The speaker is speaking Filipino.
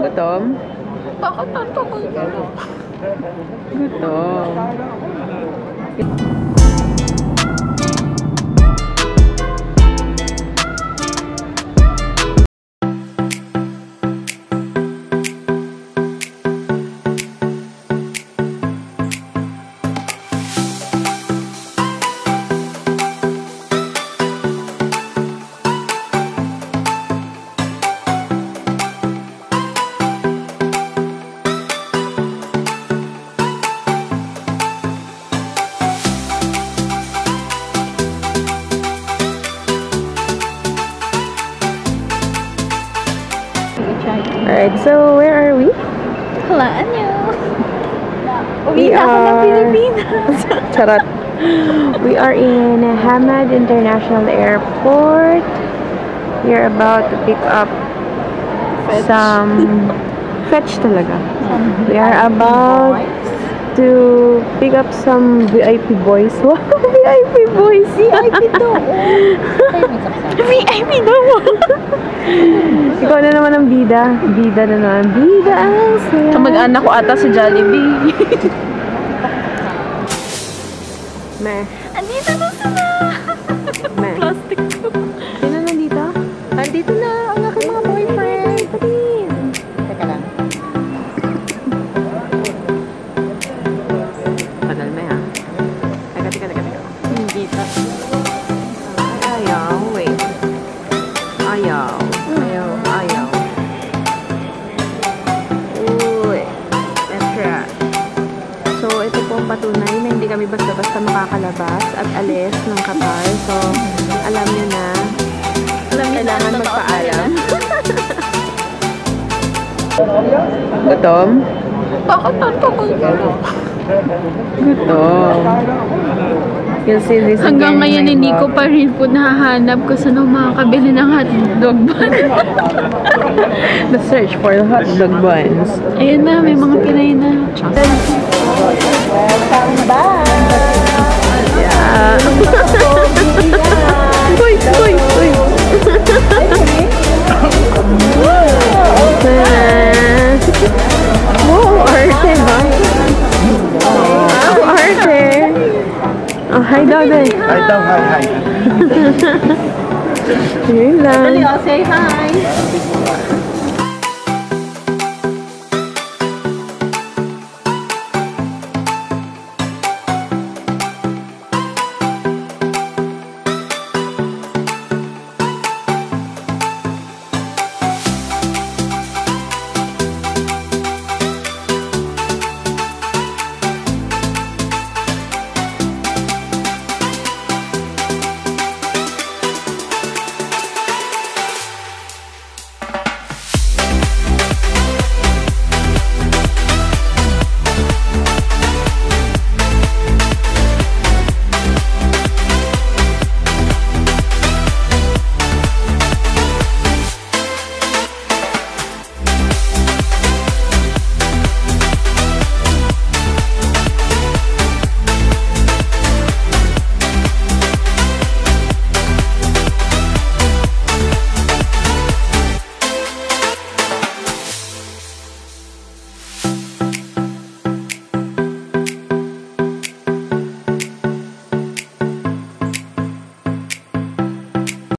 Gutom? Bakit tatakot ka? Gutom. Alright, so where are we? Hulaan niyo. We Uwi na ako ng are- Pilipinas. Charot. We are in Hamad International Airport. We are about to pick up some fetch talaga. We are about to pick up some VIP boys. Wow, VIP boys! VIP daw. VIP daw. Ikaw na naman ang bida. Bida na naman. Bida ang saya. Kamag-anak ko ata sa Jollibee. Meh. Andito na sila. Meh. Plastic ko. Hindi ta. Ayaw, wait. Ayaw. Ayaw, ayaw. Uy. Petra. So, ito po ang patunay na hindi kami basta-basta makakalabas at alis ng Qatar. So, alam niyo na, Alam kailangan magpaalam. Gutom? Bakit tatakot ka? Gutom. You'll see this Hanggang again in ngayon, hindi ko pa rin po nahahanap kung saan makakabili ng hotdog bun. The search for hot dog buns. Ayun na, may mga Pinay na. Yeah. Oh, hi, Dada. Hi daw, hi, hi. Yun lang. say hi.